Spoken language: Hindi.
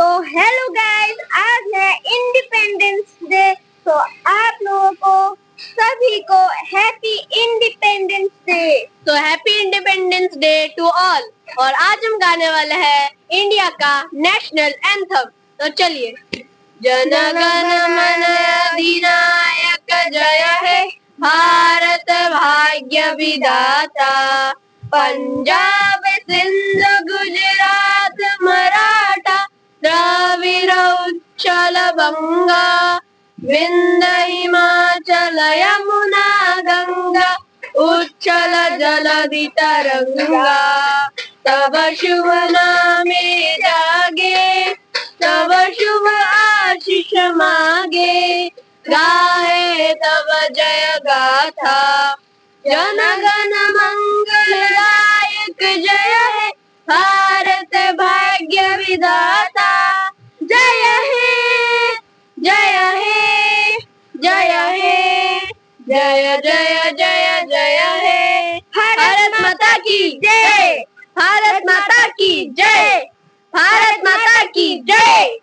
तो हेलो गाइस आज है इंडिपेंडेंस डे तो आप लोगों को सभी को हैप्पी इंडिपेंडेंस डे तो happy independence day to all और आज हम गाने वाले हैं इंडिया का नेशनल एंथम तो चलिए। जन गण मन अधिनायक जय है, भारत भाग्य विधाता, पंजाब सिंध गुजरात बंगा विंद हिमाचल यमुना गंगा उच्चल जलधि तरंगा तब शुभ नामे जागे तब शुभ आशीष मागे। गाए तब जय गाथा जन गण मंगलदायक जय है। भारत भाग्य विधाता जय हे जय हे जय हे, जय जय जय जय हे। भारत माता की जय, भारत माता की जय, भारत माता की जय।